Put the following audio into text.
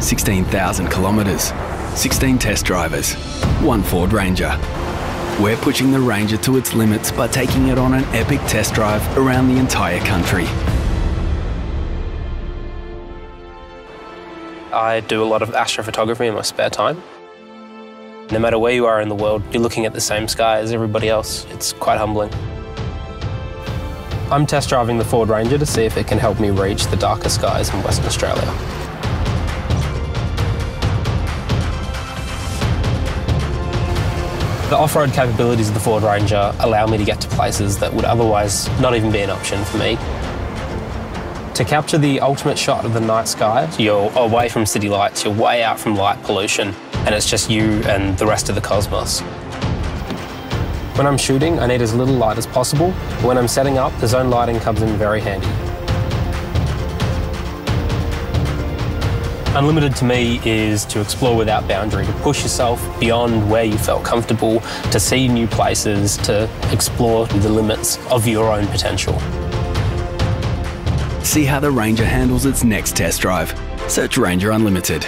16,000 kilometres, 16 test drivers, one Ford Ranger. We're pushing the Ranger to its limits by taking it on an epic test drive around the entire country. I do a lot of astrophotography in my spare time. No matter where you are in the world, you're looking at the same sky as everybody else. It's quite humbling. I'm test driving the Ford Ranger to see if it can help me reach the darker skies in Western Australia. The off-road capabilities of the Ford Ranger allow me to get to places that would otherwise not even be an option for me. To capture the ultimate shot of the night sky, you're away from city lights, you're way out from light pollution, and it's just you and the rest of the cosmos. When I'm shooting, I need as little light as possible. When I'm setting up, the zone lighting comes in very handy. Unlimited to me is to explore without boundary, to push yourself beyond where you felt comfortable, to see new places, to explore the limits of your own potential. See how the Ranger handles its next test drive. Search Ranger Unlimited.